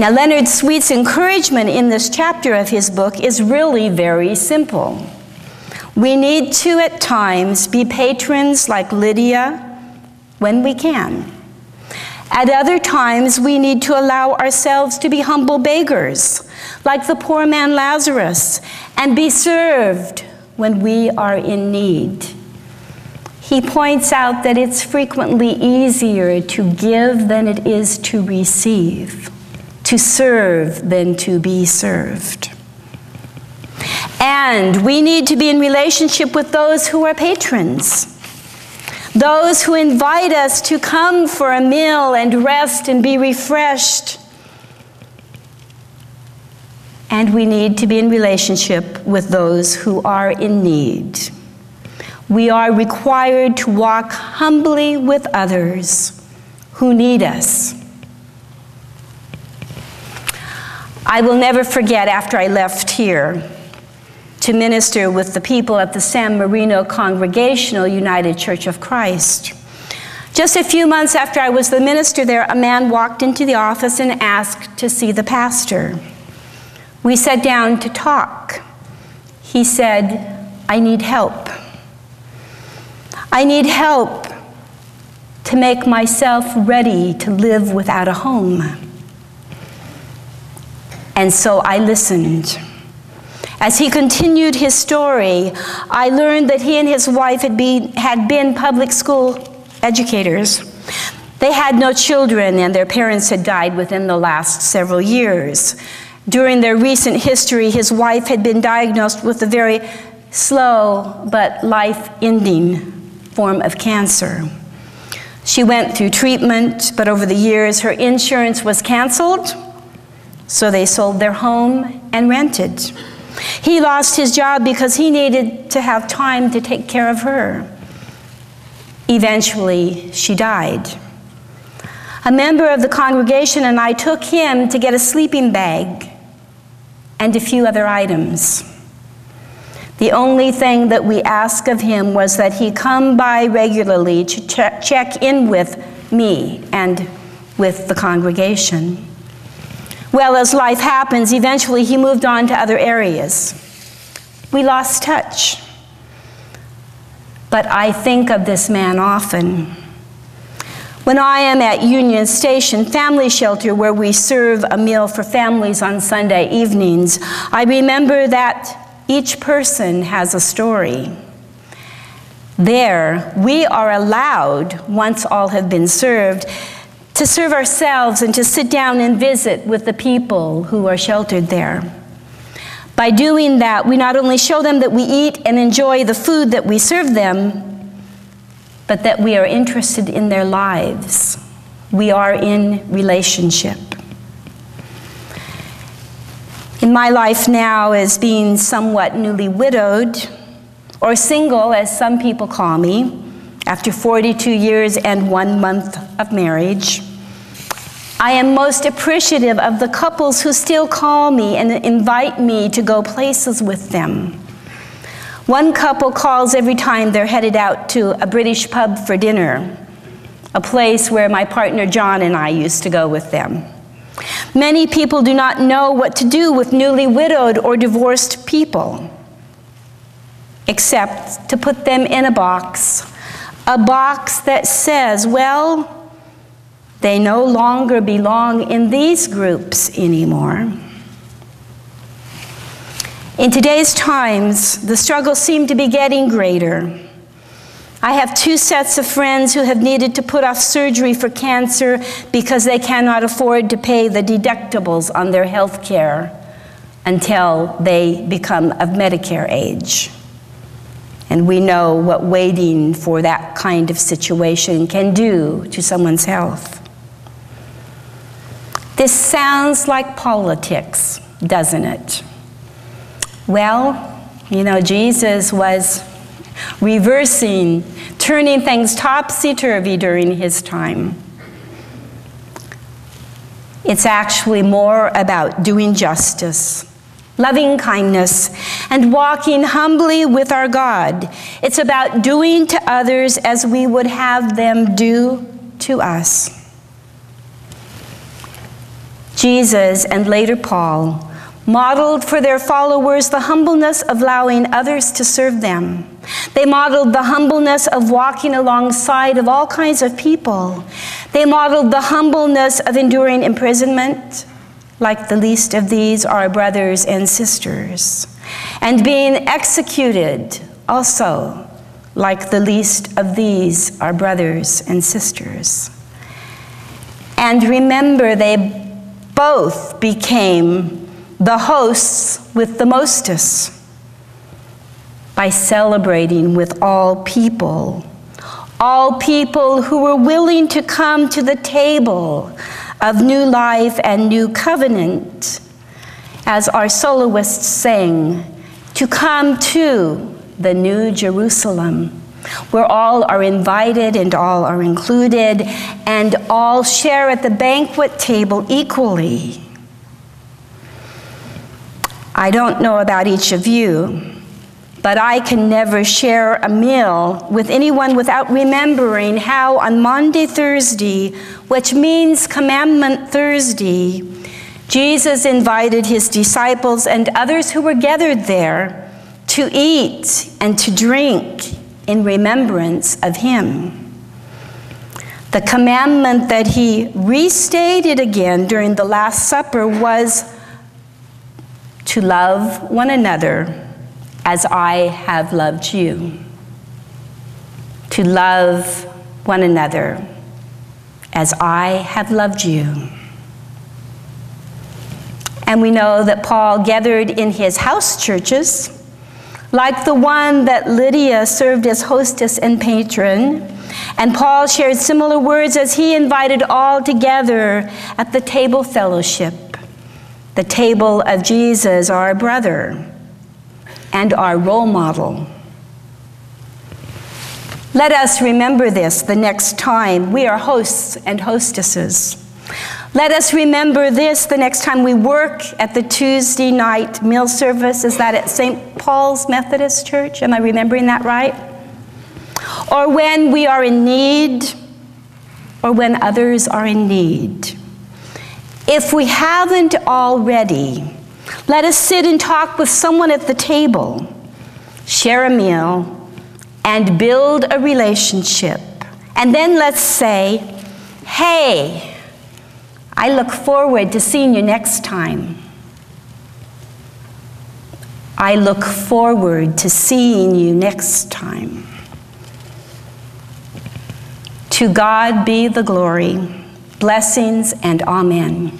Now, Leonard Sweet's encouragement in this chapter of his book is really very simple. We need to, at times, be patrons like Lydia when we can. At other times, we need to allow ourselves to be humble beggars, like the poor man Lazarus, and be served when we are in need. He points out that it's frequently easier to give than it is to receive to serve than to be served. And we need to be in relationship with those who are patrons, those who invite us to come for a meal and rest and be refreshed. And we need to be in relationship with those who are in need. We are required to walk humbly with others who need us. I will never forget after I left here to minister with the people at the San Marino Congregational United Church of Christ. Just a few months after I was the minister there, a man walked into the office and asked to see the pastor. We sat down to talk. He said, I need help. I need help to make myself ready to live without a home. And so I listened. As he continued his story, I learned that he and his wife had been, had been public school educators. They had no children, and their parents had died within the last several years. During their recent history, his wife had been diagnosed with a very slow but life ending form of cancer. She went through treatment, but over the years, her insurance was canceled so they sold their home and rented. He lost his job because he needed to have time to take care of her. Eventually, she died. A member of the congregation and I took him to get a sleeping bag and a few other items. The only thing that we asked of him was that he come by regularly to check in with me and with the congregation. Well, as life happens, eventually he moved on to other areas. We lost touch. But I think of this man often. When I am at Union Station Family Shelter, where we serve a meal for families on Sunday evenings, I remember that each person has a story. There, we are allowed, once all have been served, to serve ourselves and to sit down and visit with the people who are sheltered there. By doing that, we not only show them that we eat and enjoy the food that we serve them, but that we are interested in their lives. We are in relationship. In my life now, as being somewhat newly widowed, or single, as some people call me, after 42 years and one month of marriage, I am most appreciative of the couples who still call me and invite me to go places with them. One couple calls every time they're headed out to a British pub for dinner, a place where my partner John and I used to go with them. Many people do not know what to do with newly widowed or divorced people, except to put them in a box, a box that says, well, they no longer belong in these groups anymore. In today's times, the struggles seem to be getting greater. I have two sets of friends who have needed to put off surgery for cancer because they cannot afford to pay the deductibles on their health care until they become of Medicare age. And we know what waiting for that kind of situation can do to someone's health. This sounds like politics, doesn't it? Well, you know, Jesus was reversing, turning things topsy turvy during his time. It's actually more about doing justice, loving kindness, and walking humbly with our God. It's about doing to others as we would have them do to us. Jesus and later Paul modeled for their followers the humbleness of allowing others to serve them. They modeled the humbleness of walking alongside of all kinds of people. They modeled the humbleness of enduring imprisonment, like the least of these are brothers and sisters, and being executed also, like the least of these are brothers and sisters. And remember, they both became the hosts with the mostest by celebrating with all people, all people who were willing to come to the table of new life and new covenant, as our soloists sang, to come to the new Jerusalem, where all are invited and all are included, and all share at the banquet table equally. I don't know about each of you, but I can never share a meal with anyone without remembering how on Maundy, Thursday, which means Commandment Thursday, Jesus invited his disciples and others who were gathered there to eat and to drink in remembrance of him. The commandment that he restated again during the Last Supper was to love one another as I have loved you. To love one another as I have loved you. And we know that Paul gathered in his house churches, like the one that Lydia served as hostess and patron. And Paul shared similar words as he invited all together at the table fellowship the table of Jesus, our brother and our role model. Let us remember this the next time we are hosts and hostesses. Let us remember this the next time we work at the Tuesday night meal service. Is that at St. Paul's Methodist Church? Am I remembering that right? Or when we are in need, or when others are in need. If we haven't already, let us sit and talk with someone at the table, share a meal, and build a relationship. And then let's say, hey, I look forward to seeing you next time. I look forward to seeing you next time. To God be the glory. Blessings and amen.